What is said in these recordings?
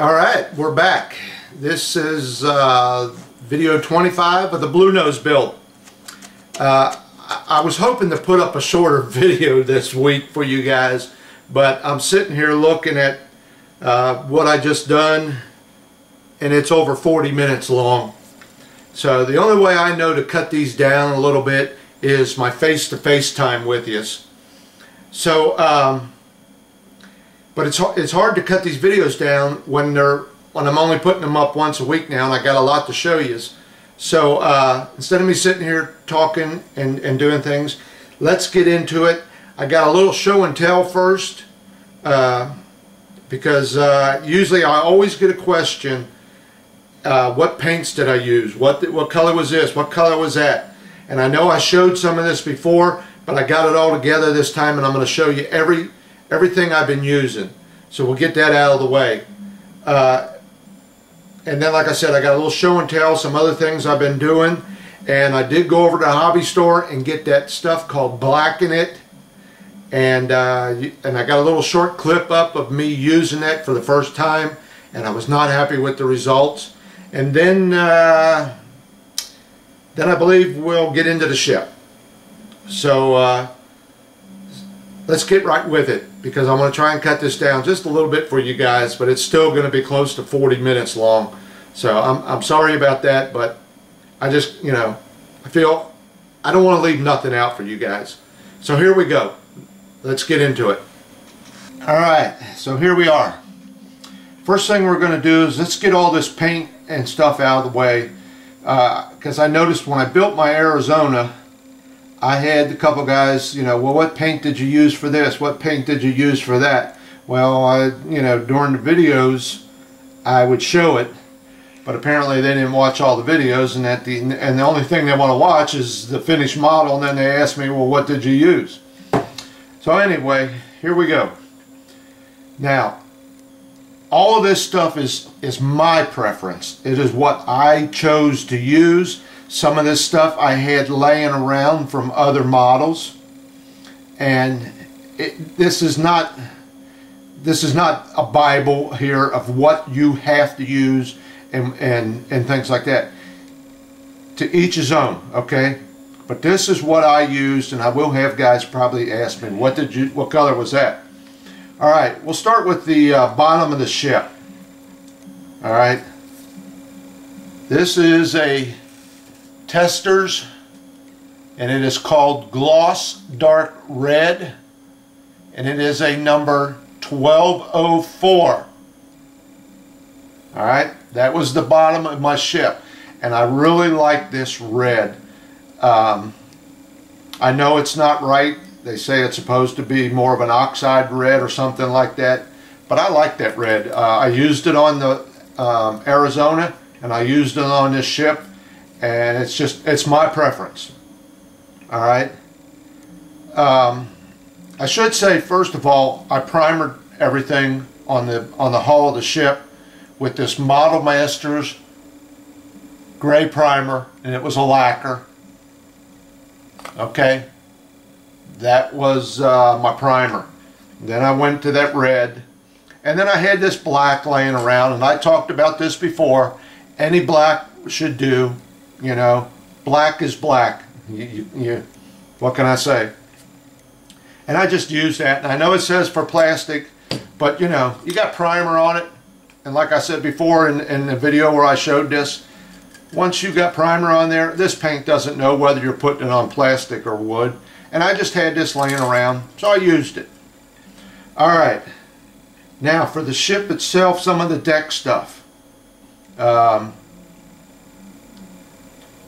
All right, we're back. This is uh, video 25 of the Bluenose build. Uh, I was hoping to put up a shorter video this week for you guys, but I'm sitting here looking at uh, what I just done, and it's over 40 minutes long. So the only way I know to cut these down a little bit is my face-to-face -face time with you. So, um, but it's it's hard to cut these videos down when they're when I'm only putting them up once a week now, and I got a lot to show you. So uh, instead of me sitting here talking and and doing things, let's get into it. I got a little show and tell first, uh, because uh, usually I always get a question. Uh, what paints did I use? What what color was this? What color was that? And I know I showed some of this before, but I got it all together this time, and I'm going to show you every everything I've been using. So we'll get that out of the way. Uh, and then like I said I got a little show and tell some other things I've been doing. And I did go over to the hobby store and get that stuff called Blacken It. And uh, and I got a little short clip up of me using it for the first time. And I was not happy with the results. And then uh, then I believe we'll get into the ship. So uh, let's get right with it because I'm going to try and cut this down just a little bit for you guys, but it's still going to be close to 40 minutes long. So I'm, I'm sorry about that, but I just, you know, I feel I don't want to leave nothing out for you guys. So here we go. Let's get into it. Alright, so here we are. First thing we're going to do is let's get all this paint and stuff out of the way because uh, I noticed when I built my Arizona I had a couple guys, you know, well, what paint did you use for this? What paint did you use for that? Well, I, you know, during the videos, I would show it, but apparently they didn't watch all the videos, and that the and the only thing they want to watch is the finished model, and then they ask me, well, what did you use? So anyway, here we go. Now, all of this stuff is is my preference. It is what I chose to use. Some of this stuff I had laying around from other models. And it, this is not this is not a Bible here of what you have to use and, and, and things like that. To each his own, okay? But this is what I used, and I will have guys probably ask me, what did you, what color was that? All right, we'll start with the uh, bottom of the ship. All right. This is a Testors and it is called Gloss Dark Red and it is a number 1204 alright that was the bottom of my ship and I really like this red. Um, I know it's not right. They say it's supposed to be more of an oxide red or something like that but I like that red. Uh, I used it on the um, Arizona and I used it on this ship and it's just it's my preference. All right? Um, I should say first of all I primered everything on the on the hull of the ship with this Model Masters gray primer and it was a lacquer. Okay? That was uh, my primer. Then I went to that red. And then I had this black laying around and I talked about this before. Any black should do you know, black is black. You, you, you, what can I say? And I just use that. And I know it says for plastic, but you know, you got primer on it. And like I said before in, in the video where I showed this, once you've got primer on there, this paint doesn't know whether you're putting it on plastic or wood. And I just had this laying around, so I used it. Alright, now for the ship itself, some of the deck stuff. Um,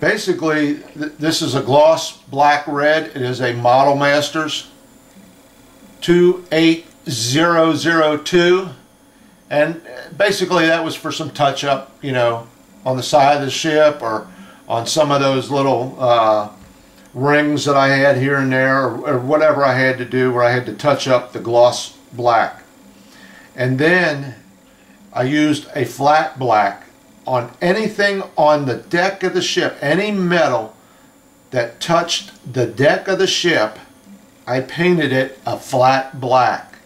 Basically, th this is a gloss black red. It is a Model Masters 28002 and basically that was for some touch up, you know, on the side of the ship or on some of those little uh, rings that I had here and there or, or whatever I had to do where I had to touch up the gloss black. And then I used a flat black on anything on the deck of the ship, any metal that touched the deck of the ship, I painted it a flat black.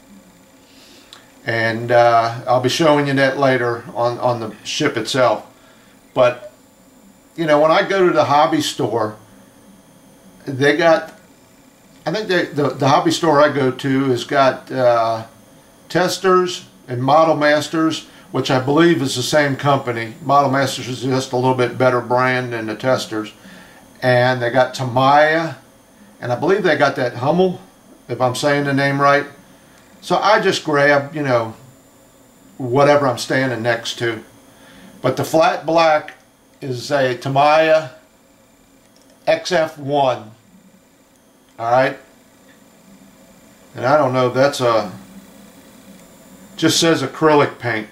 and uh, I'll be showing you that later on, on the ship itself. But, you know, when I go to the hobby store, they got, I think they, the, the hobby store I go to has got uh, Testors and model masters, which I believe is the same company. Model Masters is just a little bit better brand than the Testors. And they got Tamiya, and I believe they got that Hummel, if I'm saying the name right. So I just grab, you know, whatever I'm standing next to. But the flat black is a Tamiya XF1. Alright? And I don't know, that's a, just says acrylic paint.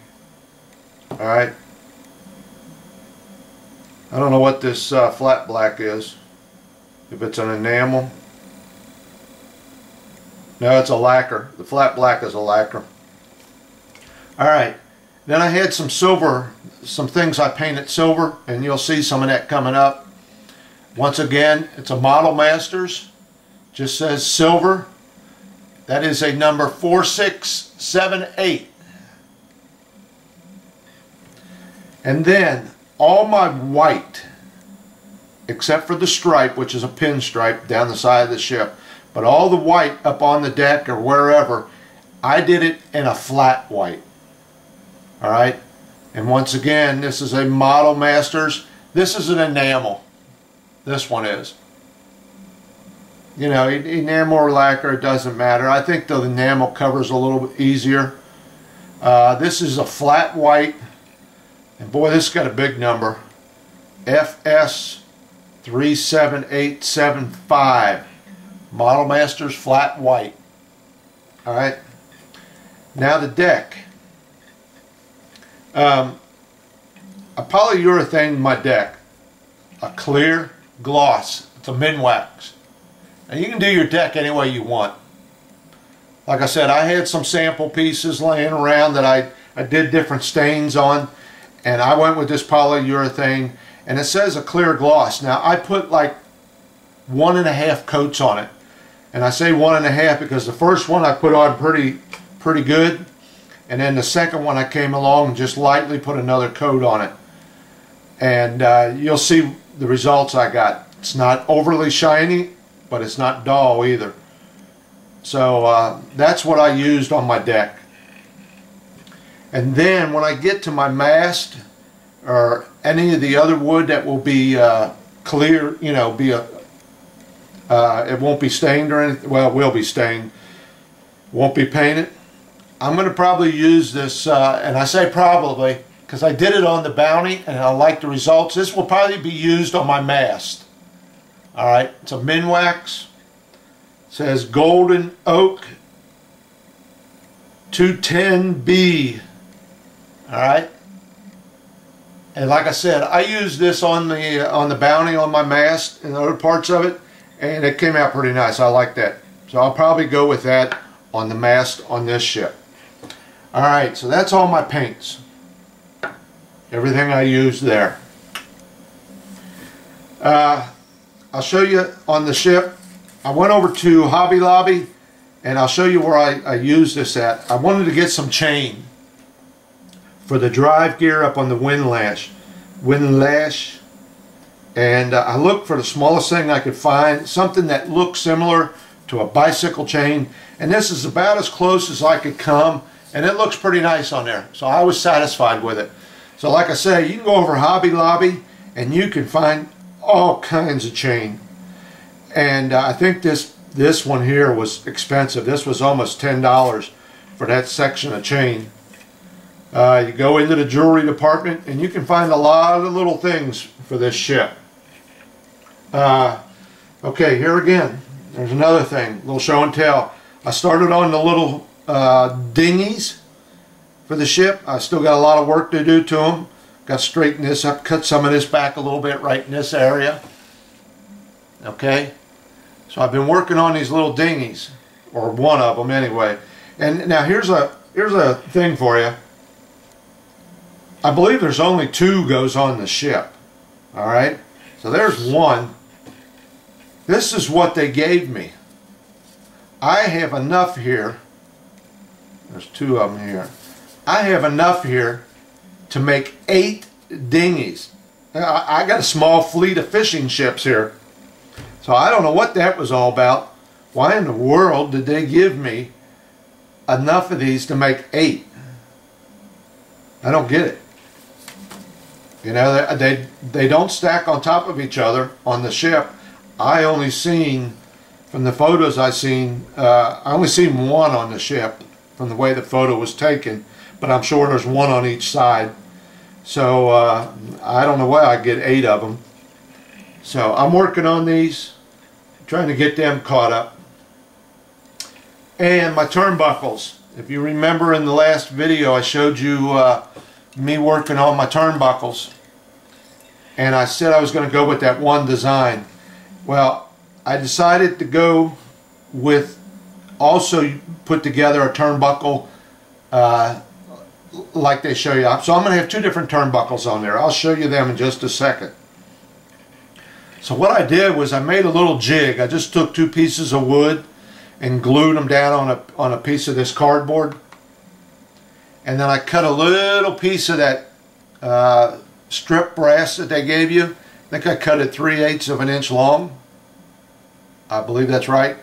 Alright? I don't know what this uh, flat black is. If it's an enamel. No, it's a lacquer. The flat black is a lacquer. Alright, then I had some silver, some things I painted silver, and you'll see some of that coming up. Once again, it's a Model Masters. Just says silver. That is a number 4678. And then all my white, except for the stripe, which is a pinstripe down the side of the ship, but all the white up on the deck or wherever, I did it in a flat white. Alright? And once again, this is a Model Masters. This is an enamel. This one is. You know, enamel or lacquer, it doesn't matter. I think the enamel covers a little bit easier. Uh, this is a flat white. And boy, this got a big number. FS 37875. Model Masters flat white. Alright. Now the deck. Um, a polyurethane my deck. A clear gloss. It's a Minwax. And you can do your deck any way you want. Like I said, I had some sample pieces laying around that I, I did different stains on. And I went with this polyurethane. And it says a clear gloss. Now I put like one and a half coats on it. And I say one and a half because the first one I put on pretty pretty good. And then the second one I came along and just lightly put another coat on it. And uh, you'll see the results I got. It's not overly shiny, but it's not dull either. So uh, that's what I used on my deck. And then when I get to my mast or any of the other wood that will be uh, clear, you know, be a, uh, it won't be stained or anything. Well, it will be stained. Won't be painted. I'm going to probably use this, uh, and I say probably because I did it on the Bounty and I like the results. This will probably be used on my mast. Alright, it's a Minwax. It says Golden Oak 210B. Alright. And like I said, I used this on the uh, on the Bounty on my mast and other parts of it and it came out pretty nice. I like that. So I'll probably go with that on the mast on this ship. Alright, so that's all my paints. Everything I used there. Uh, I'll show you on the ship. I went over to Hobby Lobby and I'll show you where I, I use this at. I wanted to get some chain for the drive gear up on the windlash. Windlash and uh, I looked for the smallest thing I could find, something that looked similar to a bicycle chain, and this is about as close as I could come, and it looks pretty nice on there, so I was satisfied with it. So like I say, you can go over Hobby Lobby, and you can find all kinds of chain. And uh, I think this, this one here was expensive. This was almost $10 for that section of chain. Uh, you go into the jewelry department, and you can find a lot of little things for this ship. Uh, okay, here again, there's another thing, little show and tell. I started on the little uh, dinghies for the ship. I still got a lot of work to do to them. Got to straighten this up, cut some of this back a little bit right in this area. Okay, so I've been working on these little dinghies, or one of them anyway. And now here's a here's a thing for you. I believe there's only two goes on the ship. All right, so there's one. This is what they gave me. I have enough here. There's two of them here. I have enough here to make eight dinghies. I got a small fleet of fishing ships here. So I don't know what that was all about. Why in the world did they give me enough of these to make eight? I don't get it. You know, they, they, don't stack on top of each other on the ship. I only seen, from the photos I seen, uh, I only seen one on the ship from the way the photo was taken, but I'm sure there's one on each side. So uh, I don't know why I get eight of them. So I'm working on these, trying to get them caught up. And my turnbuckles. If you remember in the last video I showed you uh, me working on my turnbuckles. And I said I was going to go with that one design. Well, I decided to go with also put together a turnbuckle uh, like they show you. Up. So I'm going to have two different turnbuckles on there. I'll show you them in just a second. So what I did was I made a little jig. I just took two pieces of wood and glued them down on a, on a piece of this cardboard. And then I cut a little piece of that uh, strip brass that they gave you. I think I cut it 3 eighths of an inch long. I believe that's right.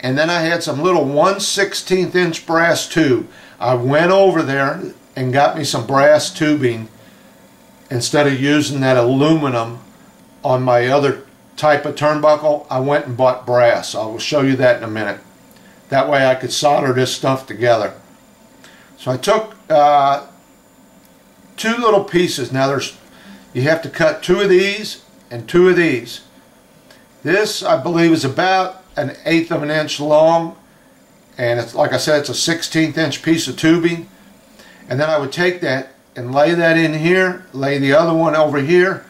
And then I had some little 1 16th inch brass tube. I went over there and got me some brass tubing instead of using that aluminum on my other type of turnbuckle I went and bought brass I will show you that in a minute that way I could solder this stuff together so I took uh, two little pieces. Now there's you have to cut two of these and two of these. This I believe is about an eighth of an inch long and it's like I said it's a 16th inch piece of tubing. And then I would take that and lay that in here lay the other one over here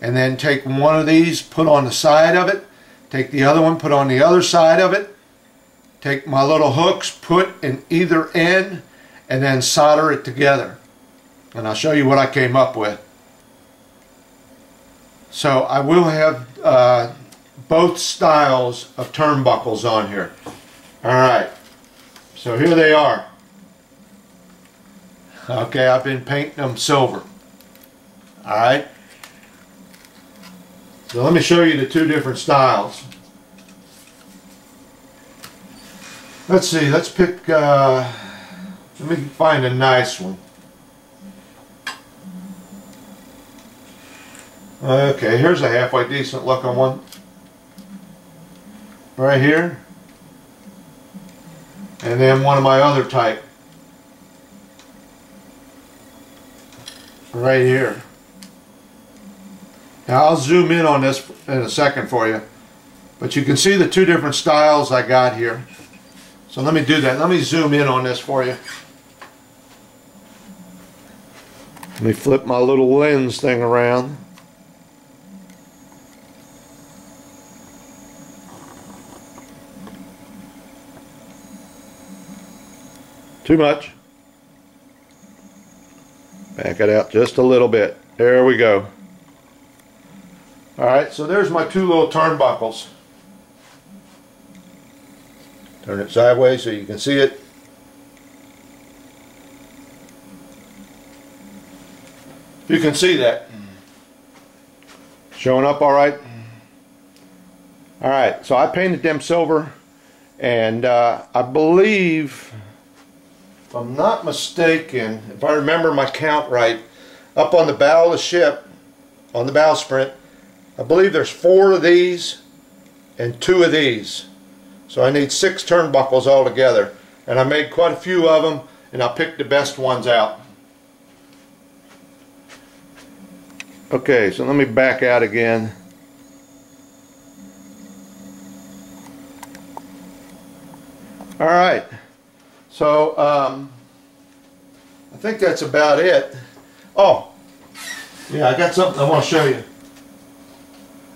and then take one of these put on the side of it take the other one put on the other side of it take my little hooks put in either end and then solder it together and I'll show you what I came up with so I will have uh, both styles of turnbuckles on here alright so here they are. Okay, I've been painting them silver. Alright. So let me show you the two different styles. Let's see, let's pick, uh, let me find a nice one. Okay, here's a halfway decent looking one. Right here and then one of my other type right here. Now I'll zoom in on this in a second for you but you can see the two different styles I got here so let me do that let me zoom in on this for you let me flip my little lens thing around Too much. Back it out just a little bit. There we go. Alright, so there's my two little turnbuckles. Turn it sideways so you can see it. You can see that. Showing up alright? Alright, so I painted them silver and uh, I believe if I'm not mistaken, if I remember my count right, up on the bow of the ship, on the bowsprit, I believe there's four of these and two of these. So I need six turnbuckles altogether. And I made quite a few of them, and I picked the best ones out. Okay, so let me back out again. All right. So um, I think that's about it. Oh, yeah, I got something I want to show you.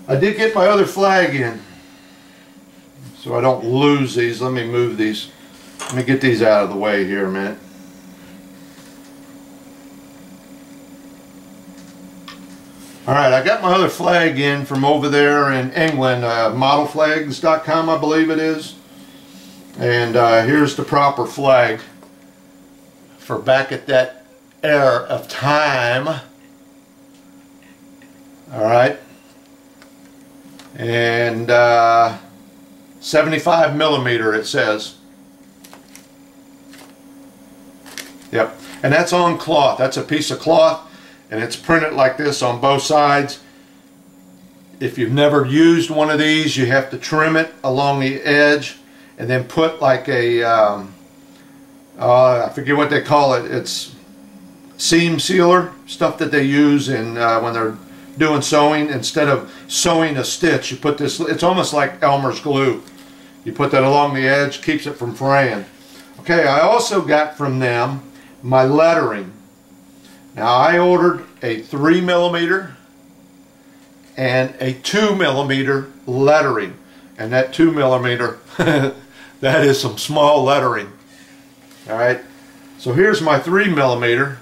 I did get my other flag in. So I don't lose these. Let me move these. Let me get these out of the way here a minute. Alright, I got my other flag in from over there in England, uh, modelflags.com I believe it is. And uh, here's the proper flag. for back at that era of time. All right. And uh, 75 millimeter it says. Yep. And that's on cloth. That's a piece of cloth and it's printed like this on both sides. If you've never used one of these, you have to trim it along the edge and then put like a, um, uh, I forget what they call it, it's seam sealer, stuff that they use in uh, when they're doing sewing. Instead of sewing a stitch, you put this, it's almost like Elmer's glue. You put that along the edge, keeps it from fraying. Okay, I also got from them my lettering. Now I ordered a 3 millimeter and a 2 millimeter lettering. And that 2 millimeter, that is some small lettering. Alright, so here's my 3 millimeter.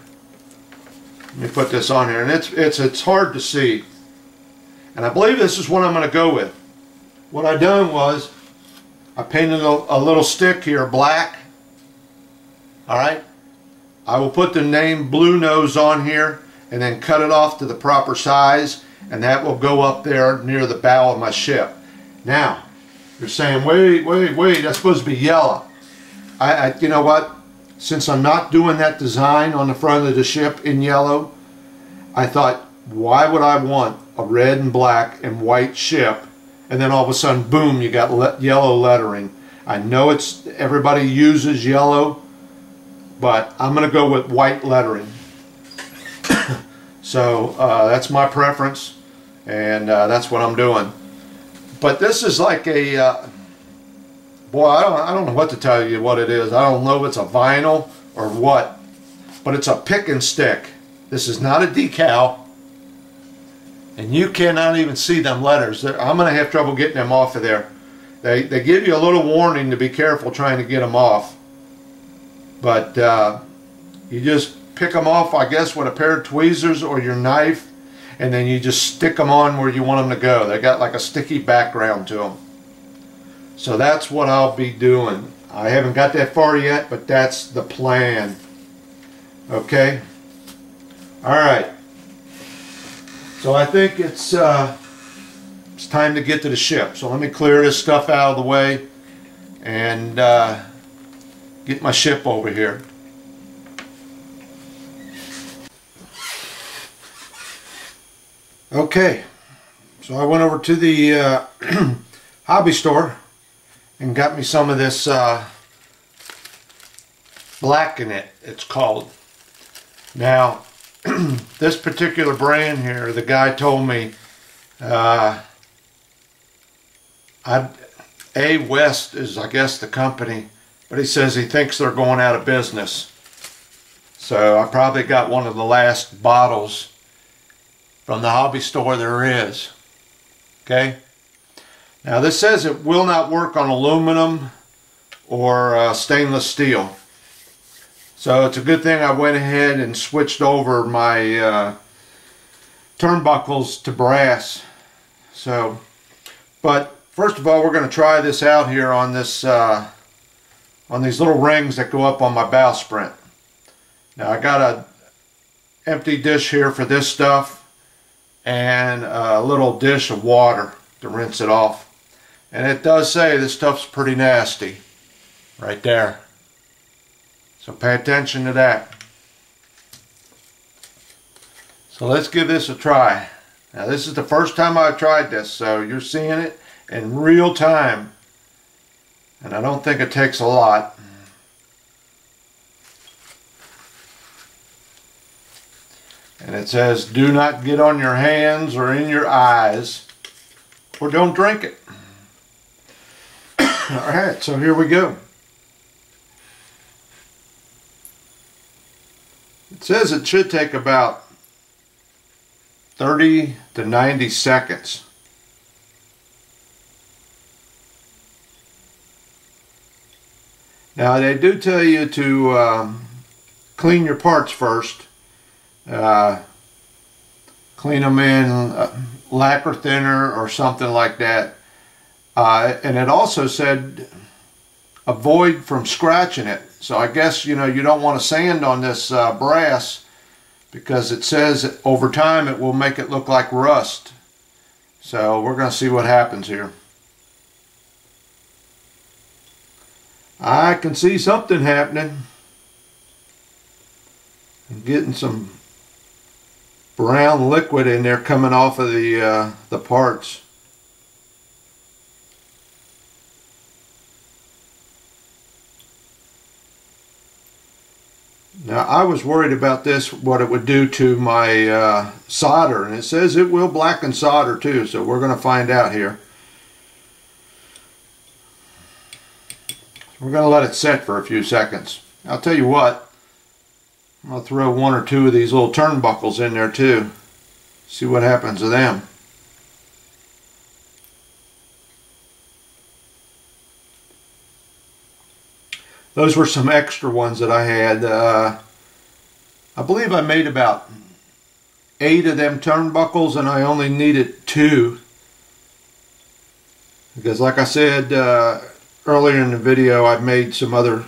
Let me put this on here. And it's, it's, it's hard to see. And I believe this is what I'm going to go with. What I done was I painted a, a little stick here black. Alright. I will put the name Bluenose on here and then cut it off to the proper size and that will go up there near the bow of my ship. Now, you're saying, wait, wait, wait, that's supposed to be yellow. I, I, you know what? Since I'm not doing that design on the front of the ship in yellow, I thought, why would I want a red and black and white ship and then all of a sudden, boom, you got le yellow lettering. I know it's everybody uses yellow, but I'm going to go with white lettering. so uh, that's my preference, and uh, that's what I'm doing. But this is like a, uh, boy, I don't, I don't know what to tell you what it is. I don't know if it's a vinyl or what, but it's a pick and stick. This is not a decal, and you cannot even see them letters. I'm going to have trouble getting them off of there. They, they give you a little warning to be careful trying to get them off. But uh, you just pick them off, I guess, with a pair of tweezers or your knife, and then you just stick them on where you want them to go. They got like a sticky background to them. So that's what I'll be doing. I haven't got that far yet, but that's the plan. Okay? Alright. So I think it's, uh, it's time to get to the ship. So let me clear this stuff out of the way and uh, get my ship over here. Okay, so I went over to the uh, hobby store and got me some of this uh, It, it's called. Now, this particular brand here, the guy told me, uh, I, A West is, I guess, the company, but he says he thinks they're going out of business. So I probably got one of the last bottles from the hobby store there is. Okay? Now this says it will not work on aluminum or uh, stainless steel. So it's a good thing I went ahead and switched over my uh, turnbuckles to brass. So, but first of all, we're going to try this out here on this uh, on these little rings that go up on my bowsprit. Now I got a empty dish here for this stuff and a little dish of water to rinse it off. And it does say this stuff's pretty nasty. Right there. So pay attention to that. So let's give this a try. Now this is the first time I've tried this, so you're seeing it in real time. And I don't think it takes a lot. And it says, do not get on your hands or in your eyes, or don't drink it. Alright, so here we go. It says it should take about 30 to 90 seconds. Now they do tell you to um, clean your parts first uh, clean them in uh, lacquer thinner or something like that. Uh, and it also said avoid from scratching it. So I guess, you know, you don't want to sand on this uh, brass because it says over time it will make it look like rust. So we're going to see what happens here. I can see something happening. I'm getting some brown liquid in there coming off of the uh, the parts. Now I was worried about this, what it would do to my uh, solder, and it says it will blacken solder too, so we're going to find out here. We're going to let it set for a few seconds. I'll tell you what, I'm going to throw one or two of these little turnbuckles in there too. See what happens to them. Those were some extra ones that I had. Uh, I believe I made about eight of them turnbuckles and I only needed two. Because like I said uh, earlier in the video, I've made some other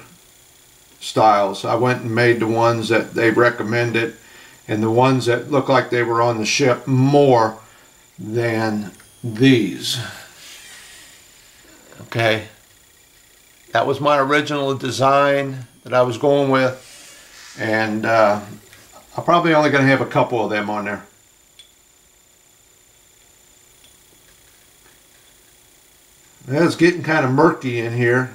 styles. I went and made the ones that they recommended and the ones that look like they were on the ship more than these. Okay. That was my original design that I was going with. And uh, I'm probably only going to have a couple of them on there. It's getting kind of murky in here.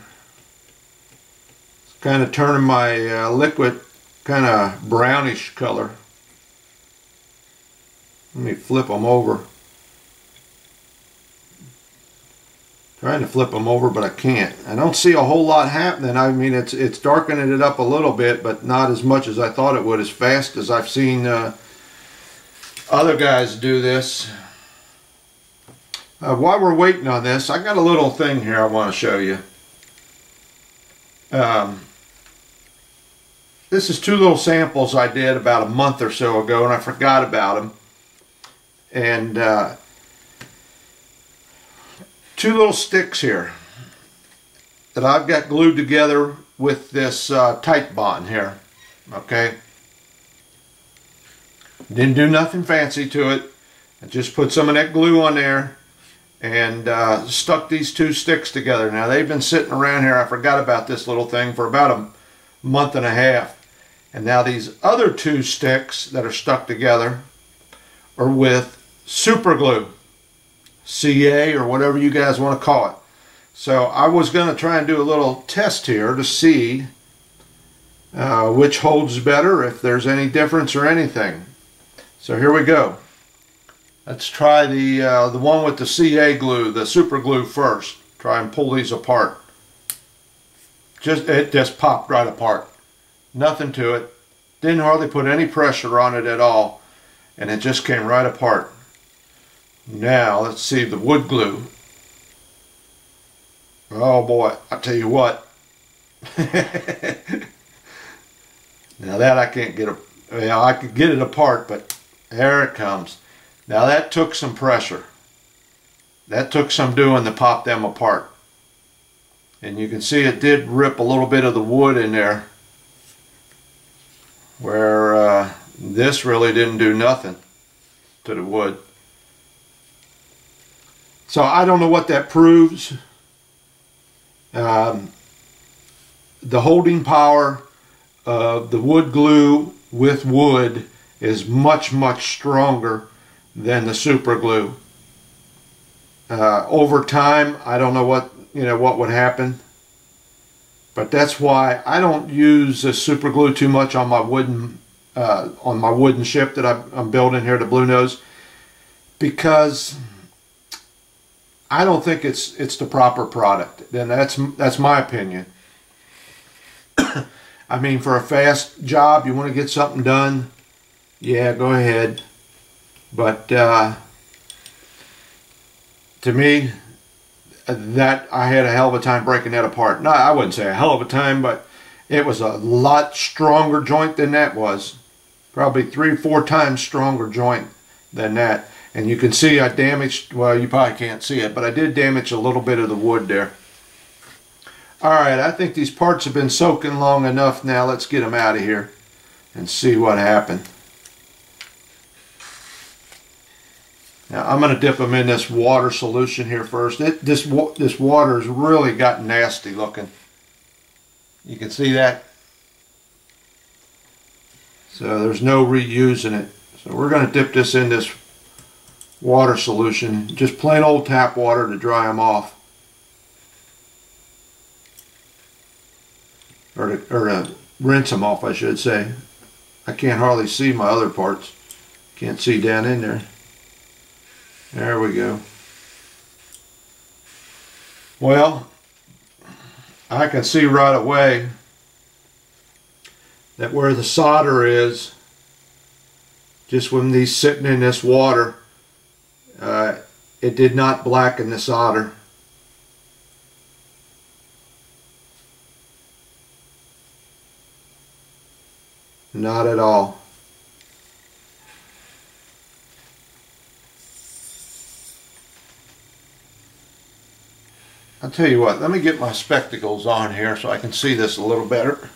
It's kind of turning my uh, liquid kind of brownish color. Let me flip them over. Trying to flip them over, but I can't. I don't see a whole lot happening. I mean, it's it's darkening it up a little bit, but not as much as I thought it would, as fast as I've seen uh, other guys do this. Uh, while we're waiting on this, I got a little thing here I want to show you. Um, this is two little samples I did about a month or so ago, and I forgot about them. And uh, two little sticks here that I've got glued together with this uh, bond here. Okay. Didn't do nothing fancy to it. I just put some of that glue on there and uh, stuck these two sticks together. Now they've been sitting around here. I forgot about this little thing for about a month and a half. And now these other two sticks that are stuck together are with super glue. CA or whatever you guys want to call it. So I was going to try and do a little test here to see uh, which holds better, if there's any difference or anything. So here we go. Let's try the uh, the one with the CA glue, the super glue first. Try and pull these apart. Just It just popped right apart. Nothing to it. Didn't hardly put any pressure on it at all. And it just came right apart. Now let's see the wood glue. Oh boy, I tell you what. now that I can't get a, well, I could get it apart, but there it comes. Now that took some pressure. That took some doing to pop them apart. And you can see it did rip a little bit of the wood in there. Where uh, this really didn't do nothing to the wood. So I don't know what that proves. Um, the holding power of the wood glue with wood is much, much stronger than the super glue. Uh, over time, I don't know what, you know, what would happen. But that's why I don't use the super glue too much on my wooden uh, on my wooden ship that I'm building here, the Bluenose, because I don't think it's it's the proper product. Then that's that's my opinion. I mean, for a fast job, you want to get something done. Yeah, go ahead. But uh, to me, that I had a hell of a time breaking that apart. No, I wouldn't say a hell of a time, but it was a lot stronger joint than that was. Probably three, four times stronger joint than that. And you can see I damaged, well you probably can't see it, but I did damage a little bit of the wood there. All right, I think these parts have been soaking long enough now. Let's get them out of here and see what happened. Now I'm going to dip them in this water solution here first. It, this this water has really got nasty looking. You can see that. So there's no reusing it. So we're going to dip this in this water solution, just plain old tap water to dry them off. Or to, or to rinse them off, I should say. I can't hardly see my other parts. Can't see down in there. There we go. Well, I can see right away that where the solder is, just when these sitting in this water, uh, it did not blacken the solder. Not at all. I'll tell you what, let me get my spectacles on here so I can see this a little better.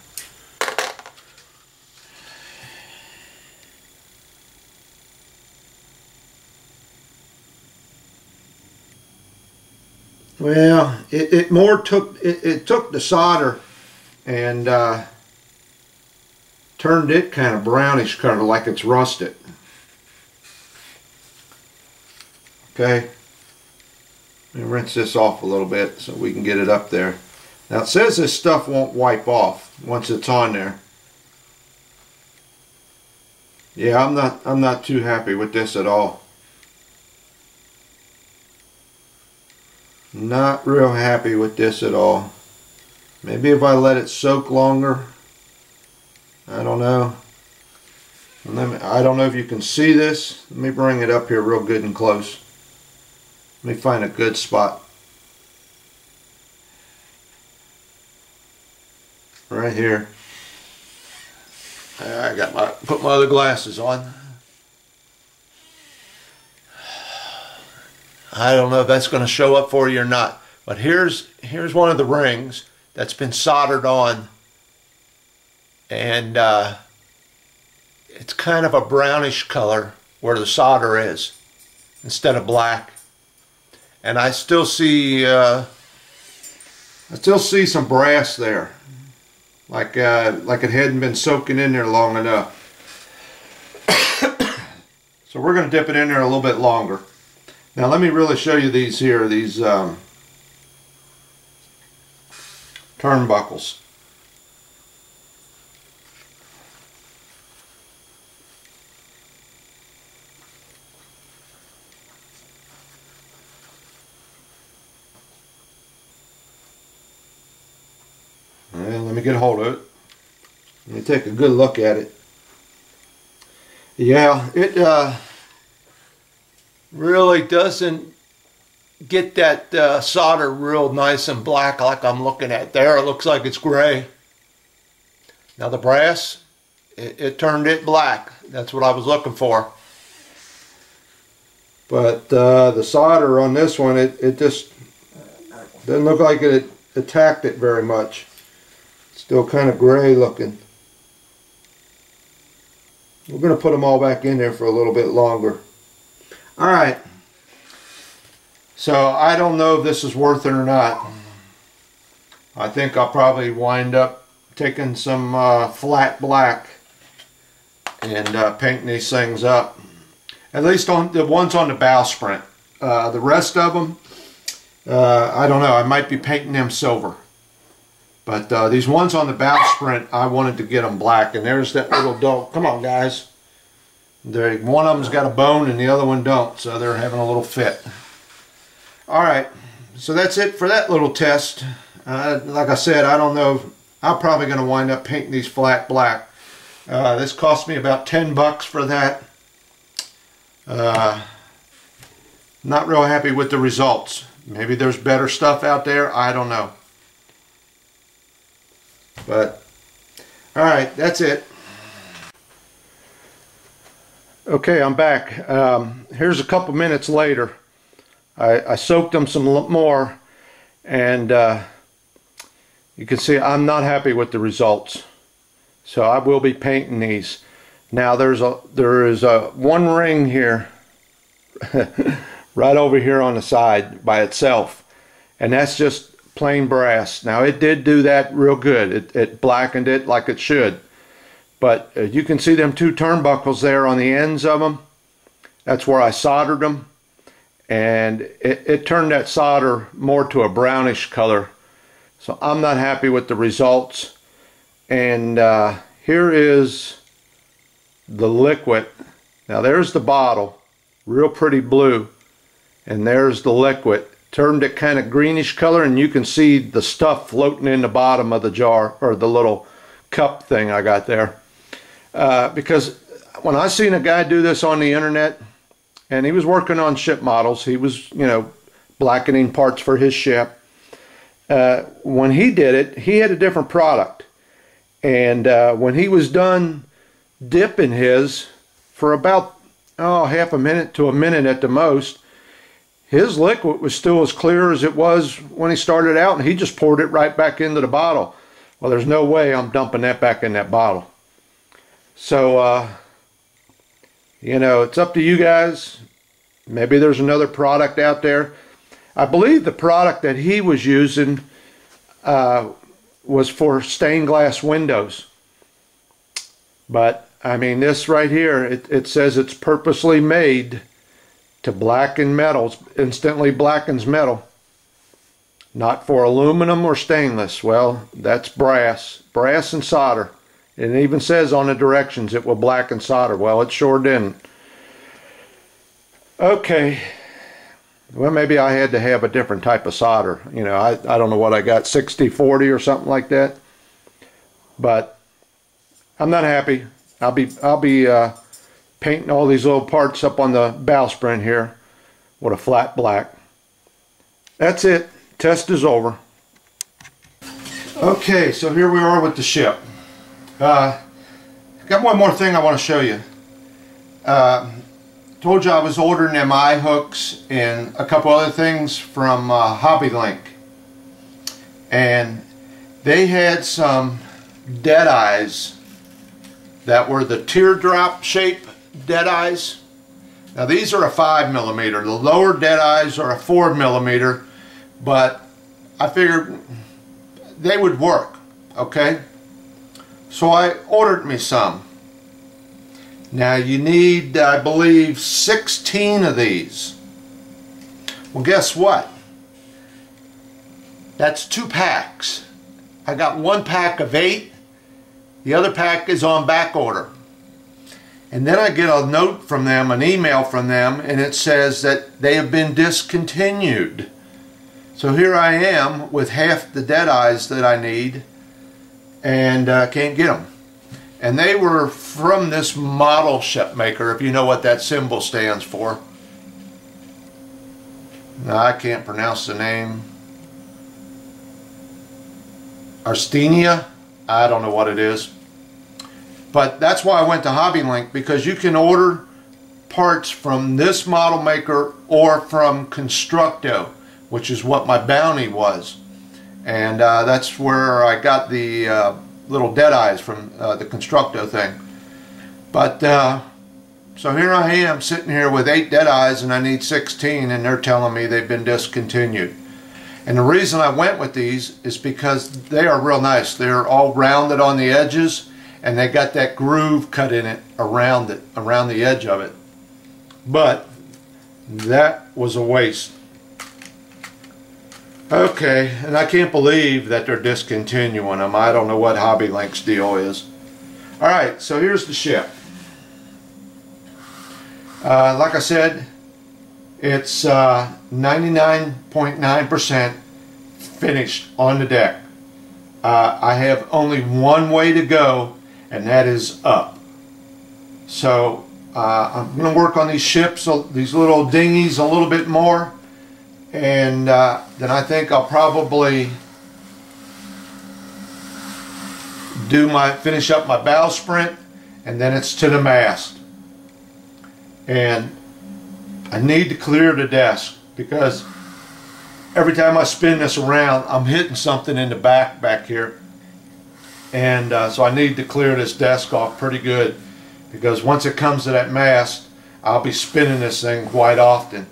Well, it, it more took it, it, took the solder and uh, turned it kind of brownish color like it's rusted. Okay. Me rinse this off a little bit so we can get it up there. Now it says this stuff won't wipe off once it's on there. Yeah, I'm not I'm not too happy with this at all. Not real happy with this at all. Maybe if I let it soak longer. I don't know. Me, I don't know if you can see this. Let me bring it up here real good and close. Let me find a good spot. Right here. I got my put my other glasses on. I don't know if that's going to show up for you or not. But here's here's one of the rings that's been soldered on. And uh, it's kind of a brownish color where the solder is instead of black. And I still see uh, I still see some brass there. Like uh, like it hadn't been soaking in there long enough. so we're going to dip it in there a little bit longer. Now let me really show you these here, these um, turnbuckles. And let me get a hold of it. Me take a good look at it. Yeah, it uh, really doesn't get that uh, solder real nice and black like I'm looking at there. It looks like it's gray. Now the brass, it, it turned it black. That's what I was looking for. But uh, the solder on this one, it, it just doesn't look like it attacked it very much. Still kind of gray looking. We're going to put them all back in there for a little bit longer. All right. So I don't know if this is worth it or not. I think I'll probably wind up taking some uh, flat black and uh, painting these things up. At least on the ones on the bowsprit. Uh, the rest of them, uh, I don't know. I might be painting them silver. But uh, these ones on the bow sprint, I wanted to get them black. And there's that little dog. Come on, guys. They're, one of them's got a bone and the other one don't, so they're having a little fit. Alright, so that's it for that little test. Uh, like I said, I don't know. I'm probably going to wind up painting these flat black. Uh, this cost me about 10 bucks for that. Uh, not real happy with the results. Maybe there's better stuff out there. I don't know. But, alright, that's it. Okay, I'm back. Um, here's a couple minutes later. I, I, soaked them some more and uh, you can see I'm not happy with the results. So I will be painting these. Now there's a there is a one ring here right over here on the side by itself and that's just plain brass. Now it did do that real good. It, it blackened it like it should. But uh, you can see them two turnbuckles there on the ends of them. That's where I soldered them. And it, it turned that solder more to a brownish color. So I'm not happy with the results. And uh, here is the liquid. Now there's the bottle, real pretty blue. And there's the liquid turned it kind of greenish color and you can see the stuff floating in the bottom of the jar or the little cup thing I got there. Uh, because when I seen a guy do this on the internet and he was working on ship models, he was, you know, blackening parts for his ship. Uh, when he did it, he had a different product. And uh, when he was done dipping his for about, oh, half a minute to a minute at the most, his liquid was still as clear as it was when he started out, and he just poured it right back into the bottle. Well, there's no way I'm dumping that back in that bottle. So, uh, you know, it's up to you guys. Maybe there's another product out there. I believe the product that he was using uh, was for stained glass windows. But, I mean, this right here, it, it says it's purposely made to blacken metals, instantly blackens metal. Not for aluminum or stainless. Well, that's brass. Brass and solder. It even says on the directions it will blacken solder. Well, it sure didn't. Okay. Well, maybe I had to have a different type of solder. You know, I, I don't know what I got, 60-40 or something like that. But I'm not happy. I'll be, I'll be, uh, painting all these little parts up on the bowsprit here with a flat black. That's it. Test is over. Okay, so here we are with the ship. Uh, got one more thing I want to show you. Uh, told you I was ordering eye hooks and a couple other things from uh, HobbyLinc. And they had some dead eyes that were the teardrop shape dead eyes. Now these are a 5 millimeter. The lower dead eyes are a 4 millimeter, but I figured they would work, okay? So I ordered me some. Now you need, I believe, 16 of these. Well, guess what? That's two packs. I got one pack of eight. The other pack is on back order. And then I get a note from them, an email from them, and it says that they have been discontinued. So here I am with half the dead eyes that I need and uh, can't get them. And they were from this model ship maker, if you know what that symbol stands for. Now, I can't pronounce the name. Arstenia? I don't know what it is. But that's why I went to HobbyLinc because you can order parts from this model maker or from Constructo, which is what my bounty was. And uh, that's where I got the uh, little dead eyes from uh, the Constructo thing. But uh, so here I am sitting here with eight dead eyes and I need 16 and they're telling me they've been discontinued. And the reason I went with these is because they are real nice. They're all rounded on the edges and they got that groove cut in it around it, around the edge of it. But that was a waste. Okay, and I can't believe that they're discontinuing them. I don't know what HobbyLinc's deal is. Alright, so here's the ship. Uh, like I said, it's 99.9% uh, finished on the deck. Uh, I have only one way to go and that is up. So uh, I'm going to work on these ships, these little dinghies a little bit more and uh, then I think I'll probably do my finish up my bow sprint and then it's to the mast and I need to clear the desk because every time I spin this around, I'm hitting something in the back back here. And uh, so I need to clear this desk off pretty good because once it comes to that mast, I'll be spinning this thing quite often.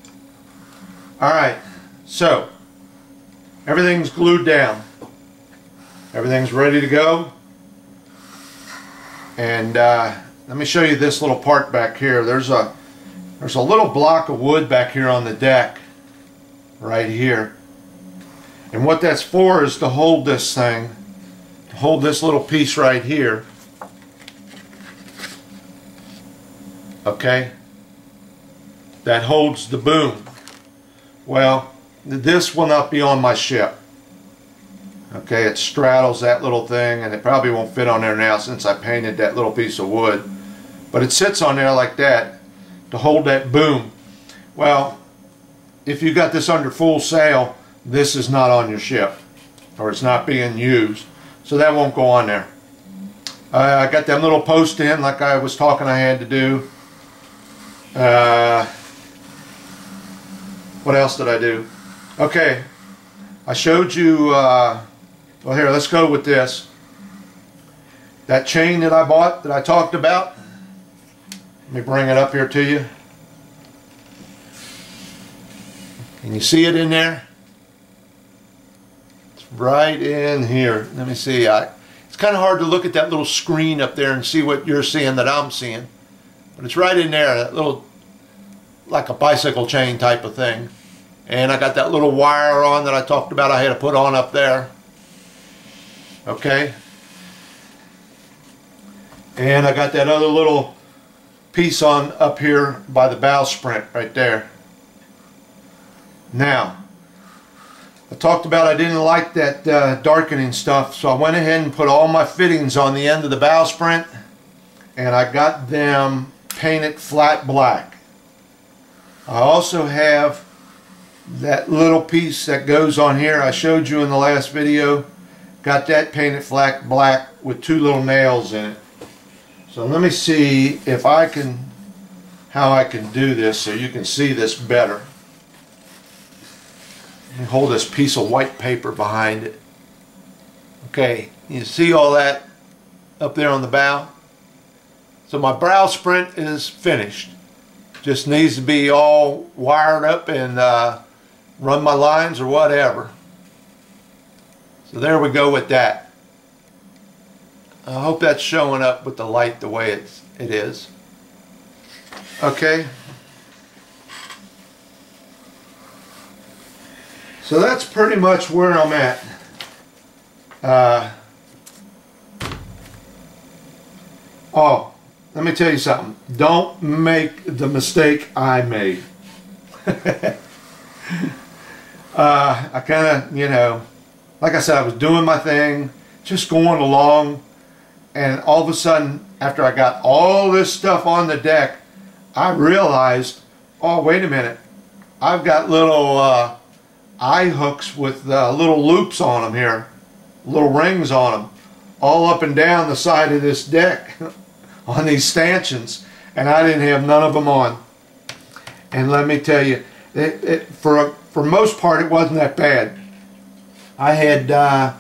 Alright, so everything's glued down. Everything's ready to go. And uh, let me show you this little part back here. There's a there's a little block of wood back here on the deck right here. And what that's for is to hold this thing, hold this little piece right here. Okay? That holds the boom. Well, this will not be on my ship. Okay, it straddles that little thing and it probably won't fit on there now since I painted that little piece of wood. But it sits on there like that to hold that boom. Well, if you got this under full sail, this is not on your ship or it's not being used. So that won't go on there. Uh, I got them little posts in like I was talking I had to do. Uh, what else did I do? Okay, I showed you, uh, well here, let's go with this. That chain that I bought that I talked about, let me bring it up here to you. Can you see it in there? Right in here. Let me see. I, it's kind of hard to look at that little screen up there and see what you're seeing that I'm seeing. But it's right in there, that little, like a bicycle chain type of thing. And I got that little wire on that I talked about I had to put on up there. Okay. And I got that other little piece on up here by the bowsprit right there. Now, I talked about I didn't like that uh, darkening stuff, so I went ahead and put all my fittings on the end of the bowsprit, and I got them painted flat black. I also have that little piece that goes on here I showed you in the last video. Got that painted flat black with two little nails in it. So let me see if I can, how I can do this so you can see this better hold this piece of white paper behind it. Okay, you see all that up there on the bow? So my brow sprint is finished. Just needs to be all wired up and uh, run my lines or whatever. So there we go with that. I hope that's showing up with the light the way it's, it is. Okay. So that's pretty much where I'm at. Uh, oh, let me tell you something. Don't make the mistake I made. uh, I kind of, you know, like I said, I was doing my thing, just going along, and all of a sudden, after I got all this stuff on the deck, I realized, oh, wait a minute, I've got little uh, eye hooks with uh, little loops on them here, little rings on them, all up and down the side of this deck on these stanchions, and I didn't have none of them on. And let me tell you, it, it, for a, for most part, it wasn't that bad. I had, uh,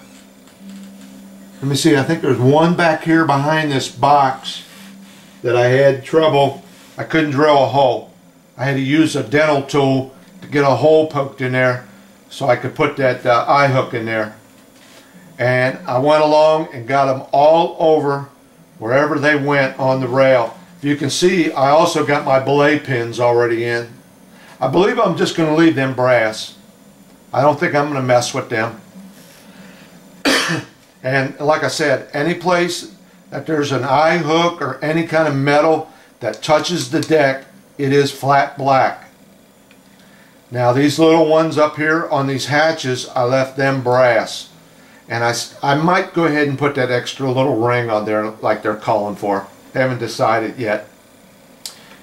let me see, I think there's one back here behind this box that I had trouble. I couldn't drill a hole. I had to use a dental tool to get a hole poked in there so I could put that uh, eye hook in there. And I went along and got them all over wherever they went on the rail. You can see, I also got my belay pins already in. I believe I'm just going to leave them brass. I don't think I'm going to mess with them. and like I said, any place that there's an eye hook or any kind of metal that touches the deck, it is flat black. Now these little ones up here on these hatches, I left them brass. And I, I might go ahead and put that extra little ring on there like they're calling for. Haven't decided yet.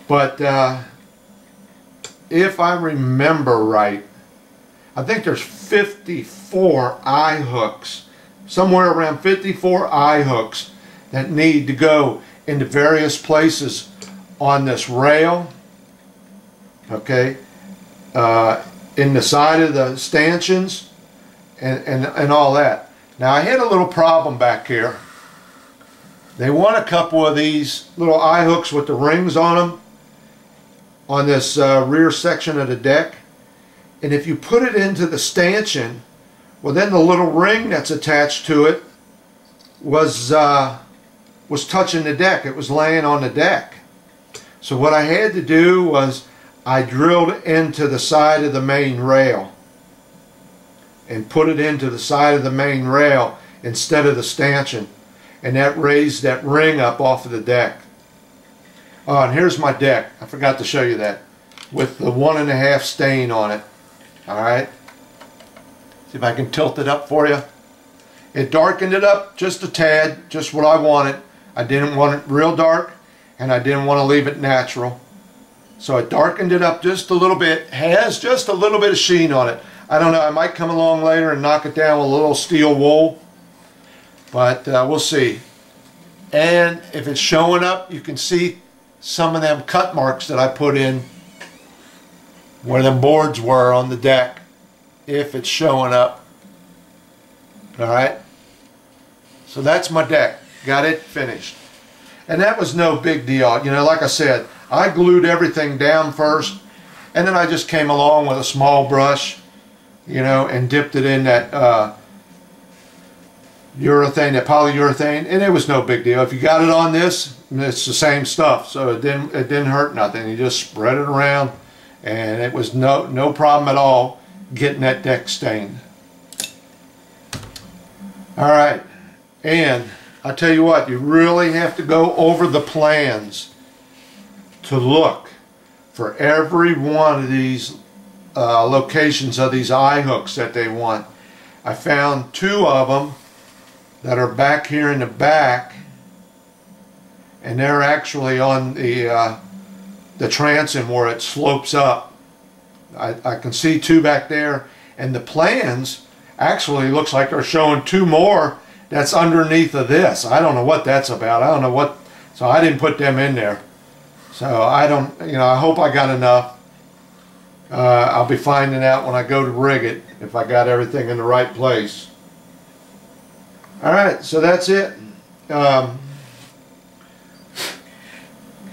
But uh, if I remember right, I think there's 54 eye hooks. Somewhere around 54 eye hooks that need to go into various places on this rail. Okay uh, in the side of the stanchions and, and, and all that. Now I had a little problem back here. They want a couple of these little eye hooks with the rings on them on this uh, rear section of the deck. And if you put it into the stanchion, well then the little ring that's attached to it was uh, was touching the deck. It was laying on the deck. So what I had to do was I drilled into the side of the main rail and put it into the side of the main rail instead of the stanchion and that raised that ring up off of the deck. Oh, and here's my deck. I forgot to show you that with the one and a half stain on it. All right. See if I can tilt it up for you. It darkened it up just a tad, just what I wanted. I didn't want it real dark and I didn't want to leave it natural. So I darkened it up just a little bit. Has just a little bit of sheen on it. I don't know, I might come along later and knock it down with a little steel wool. But uh, we'll see. And if it's showing up, you can see some of them cut marks that I put in where them boards were on the deck. If it's showing up. Alright. So that's my deck. Got it finished. And that was no big deal. You know, like I said, I glued everything down first. And then I just came along with a small brush, you know, and dipped it in that uh, urethane, that polyurethane, and it was no big deal. If you got it on this, it's the same stuff, so it didn't it didn't hurt nothing. You just spread it around, and it was no no problem at all getting that deck stained. All right, and I tell you what, you really have to go over the plans to look for every one of these uh, locations of these eye hooks that they want. I found two of them that are back here in the back and they're actually on the uh, the transom where it slopes up. I, I can see two back there and the plans actually looks like they're showing two more that's underneath of this. I don't know what that's about. I don't know what, so I didn't put them in there. So I don't, you know, I hope I got enough. Uh, I'll be finding out when I go to rig it if I got everything in the right place. Alright, so that's it. Um,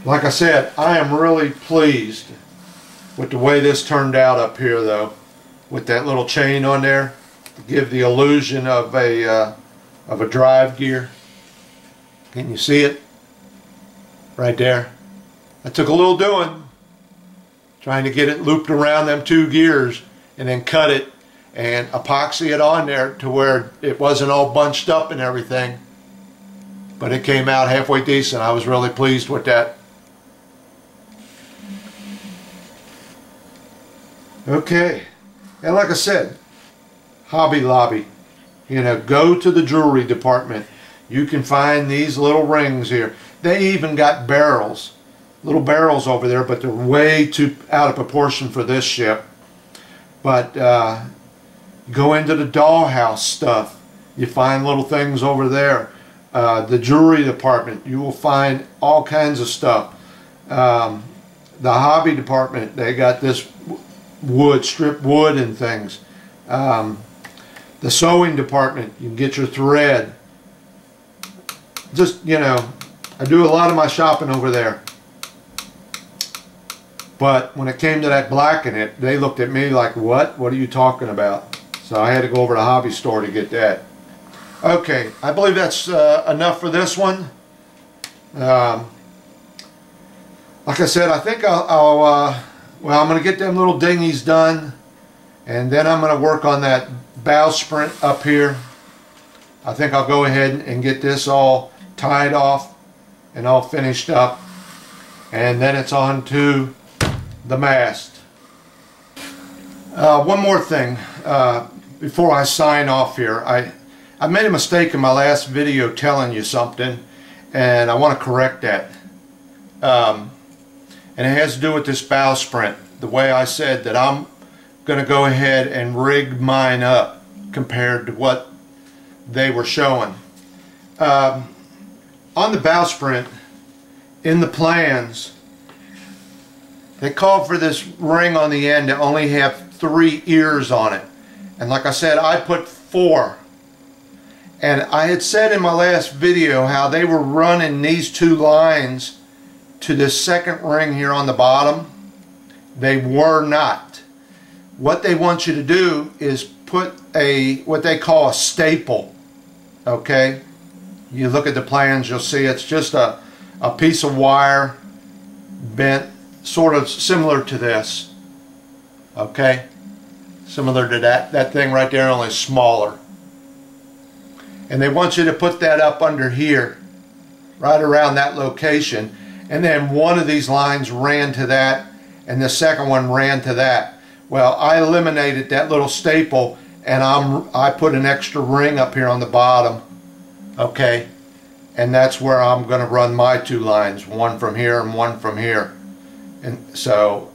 like I said, I am really pleased with the way this turned out up here though. With that little chain on there to give the illusion of a uh, of a drive gear. Can you see it? Right there. I took a little doing trying to get it looped around them two gears and then cut it and epoxy it on there to where it wasn't all bunched up and everything. But it came out halfway decent. I was really pleased with that. Okay. And like I said, Hobby Lobby. You know, go to the jewelry department. You can find these little rings here. They even got barrels. Little barrels over there, but they're way too out of proportion for this ship. But uh, Go into the dollhouse stuff. You find little things over there. Uh, the jewelry department, you will find all kinds of stuff. Um, the hobby department, they got this wood, strip wood and things. Um, the sewing department, you can get your thread. Just, you know, I do a lot of my shopping over there. But when it came to that Blacken It, they looked at me like, what? What are you talking about? So I had to go over to the hobby store to get that. Okay, I believe that's uh, enough for this one. Um, like I said, I think I'll, I'll uh, well, I'm going to get them little dinghies done. And then I'm going to work on that bowsprit up here. I think I'll go ahead and get this all tied off and all finished up. And then it's on to the mast. Uh, one more thing. Uh, before I sign off here, I, I made a mistake in my last video telling you something, and I want to correct that. Um, and it has to do with this bowsprit. The way I said that I'm going to go ahead and rig mine up compared to what they were showing. Um, on the bowsprit, in the plans, they called for this ring on the end to only have three ears on it. And like I said, I put four. And I had said in my last video how they were running these two lines to this second ring here on the bottom. They were not. What they want you to do is put a what they call a staple. Okay? You look at the plans, you'll see it's just a, a piece of wire bent sort of similar to this. Okay? Similar to that, that thing right there, only smaller. And they want you to put that up under here, right around that location. And then one of these lines ran to that, and the second one ran to that. Well, I eliminated that little staple, and I'm I put an extra ring up here on the bottom. Okay? And that's where I'm going to run my two lines, one from here and one from here. And so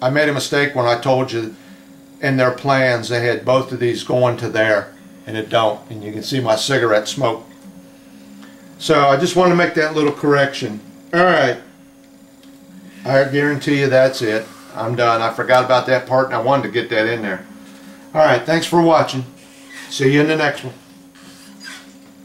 I made a mistake when I told you in their plans they had both of these going to there and it don't and you can see my cigarette smoke. So I just want to make that little correction. Alright I guarantee you that's it. I'm done. I forgot about that part and I wanted to get that in there. Alright thanks for watching. See you in the next one